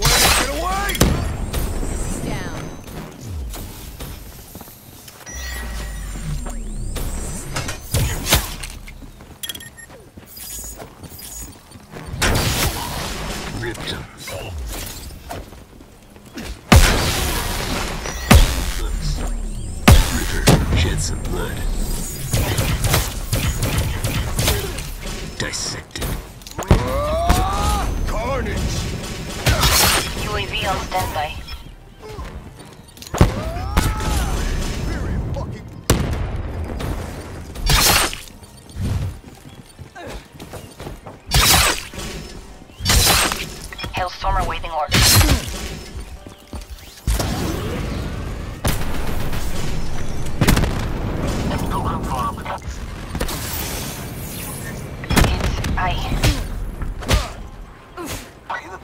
work. UAV on standby. Hailstorm awaiting orders. It's I.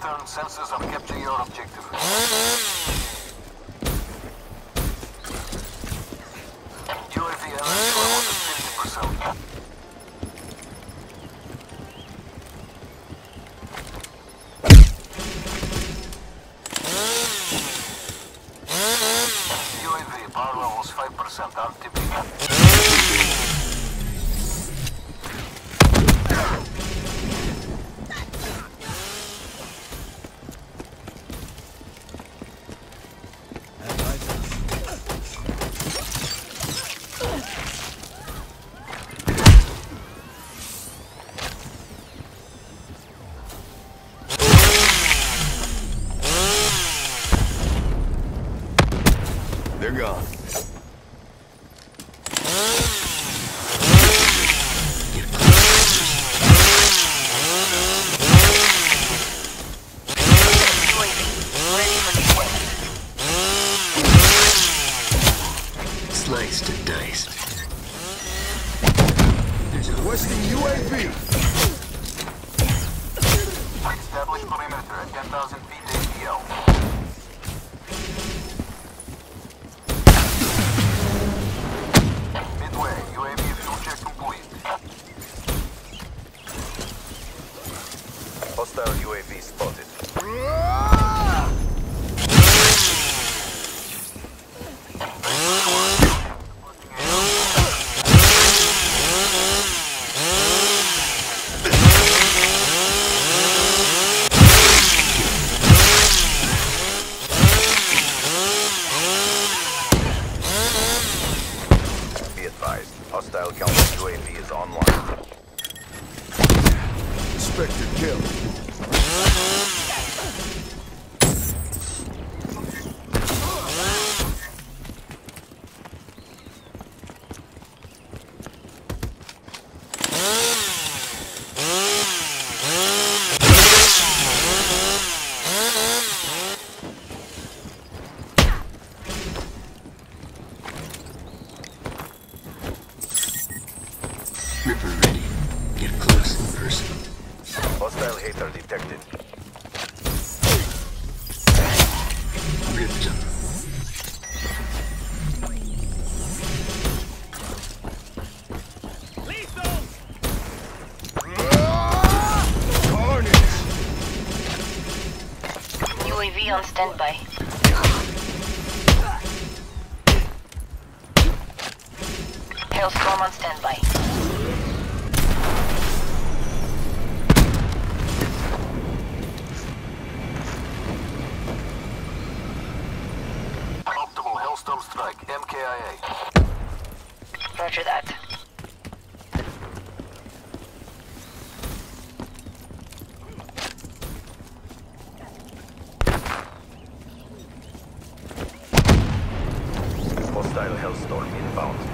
Either sensors and capture your objective. UAV energy level at 50%. UAV power levels 5% RTB. They're gone. Get close. UAV ready for deployment. Sliced and diced. There's a Westing UAV. Establish perimeter at 10,000 feet AGL. Midway, UAV fuel check complete. Hostile UAV spotted. Be advised, hostile counter UAV is online. Spectre kill. Ripper ready. Get close in person. Hostile hater detected. Ripped him. Carnage! UAV on standby. Hailstorm on standby. Optimal Hellstorm strike, MKIA. Roger that. Hostile Hellstorm inbound.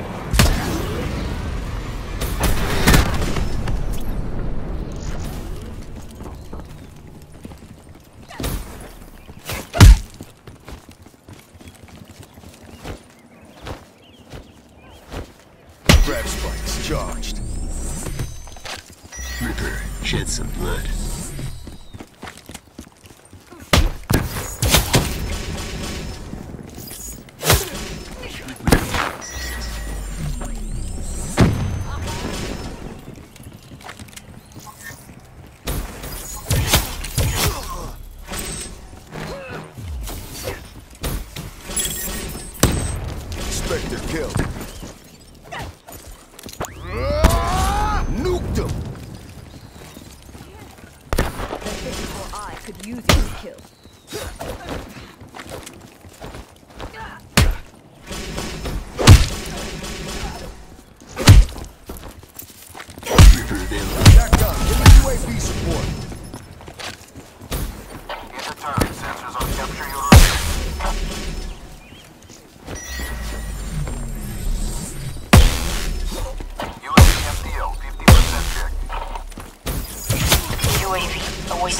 Shed some blood.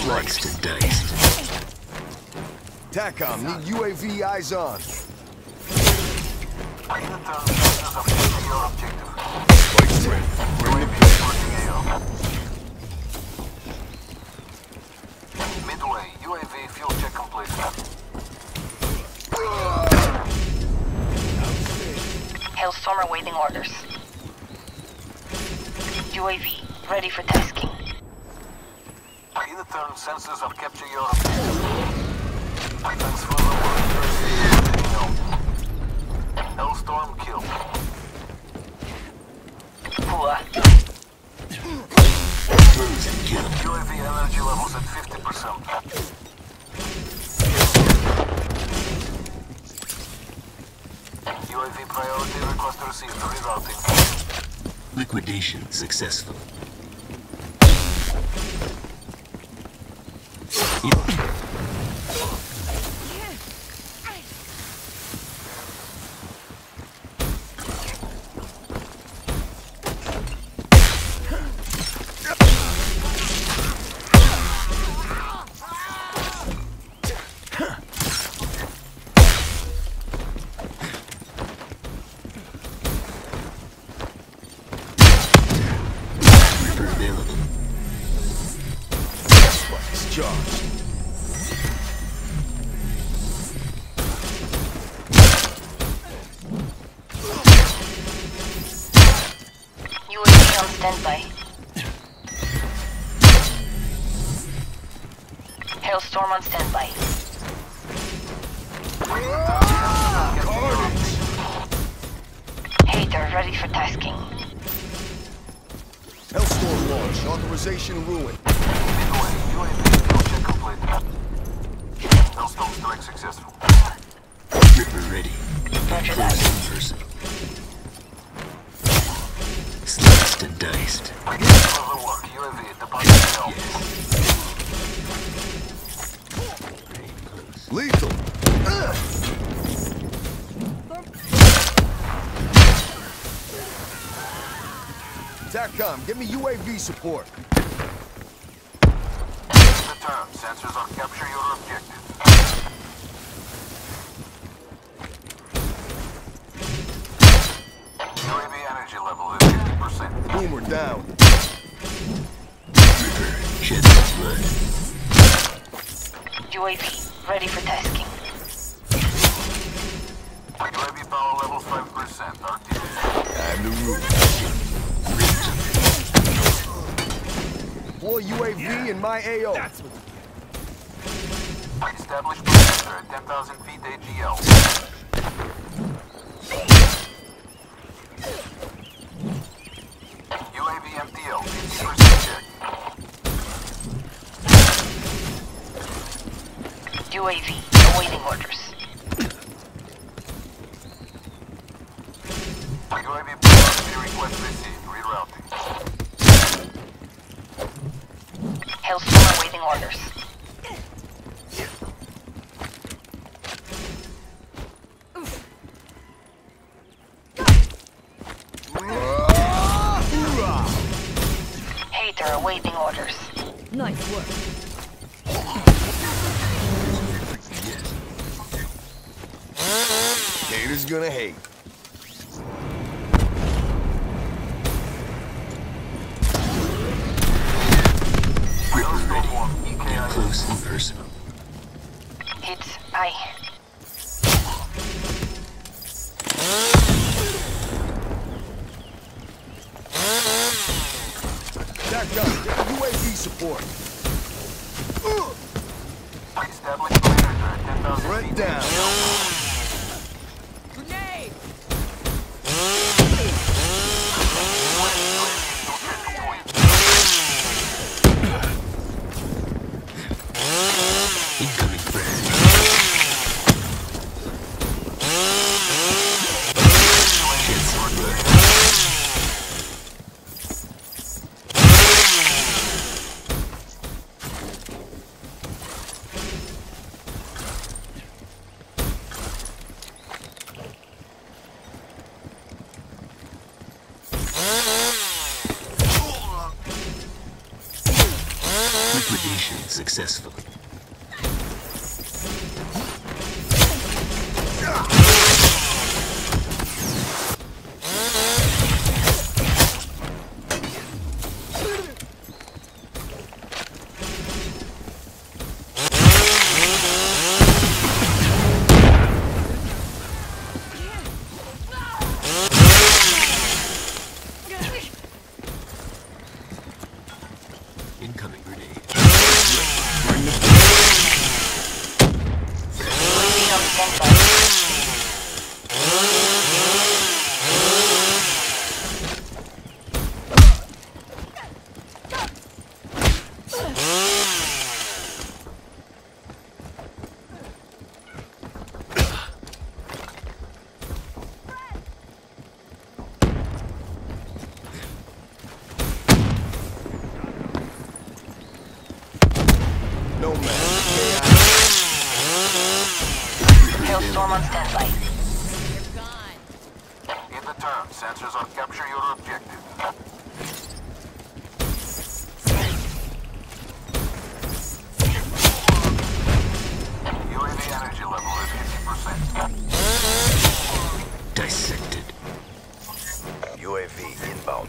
Sliced and diced. TACOM, need UAV eyes on. Spikes ready. Bring the Midway, UAV fuel check complete. Hailstorm awaiting orders. UAV ready for tasking. In turn, sensors have captured your objective. Thanks for the work. Hellstorm kill. Hua. Close. UAV energy levels at 50%. UAV priority request received. Rerouting. Liquidation successful. Hailstorm on standby. Hater ready for tasking. Hellstorm launch. Authorization ruined. Midway, UAV fuel check complete. Hellstorm strike successful. Ripper ready. Roger that. person. Sliced and diced. Further Lethal. TACOM, give me UAV support. Return. Sensors are capture your objective. UAV ready for tasking. UAV power level 5%. RTB. Time to root. Deploy UAV in my AO. Established perimeter at 10,000 feet AGL. UAV MTL, 50% check. UAV awaiting orders. UAV request received. Rerouting. Hailstorm awaiting orders. Hater awaiting orders. Nice work. Haters gonna hate. Ripper ready. One, EKI. Close and personal. Hits I. TACOM, give UAV support. Established perimeter at 10,000 Threat feet down. Grenade! Incoming friend. Successful. Incoming grenade. UAV on standby. No man. Hailstorm on standby. In the turn, sensors on capture your objective. UAV energy level is 50%. Dissected. UAV inbound.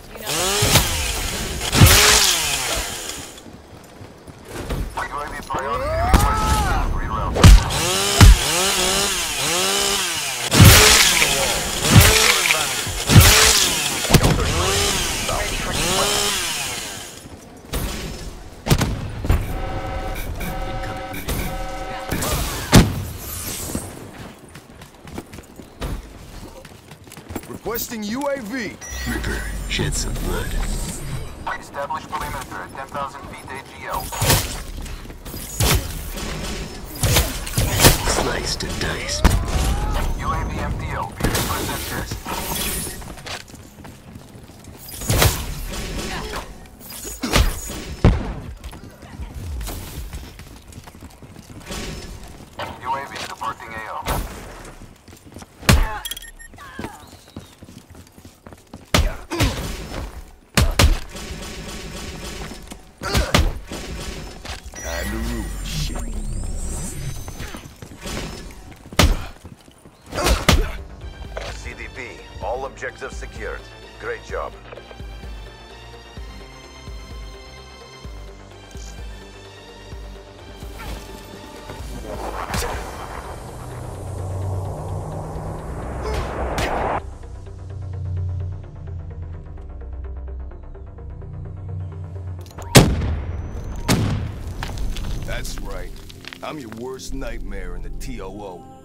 UAV priority requested. Reroute. Ready for deployment. Incoming grenade. Requesting UAV. Ripper, shed some blood. Establish perimeter at 10,000 feet AGL. Sliced and diced. UAV MTL, 50% test. Objectives secured. Great job. That's right. I'm your worst nightmare in the TOO.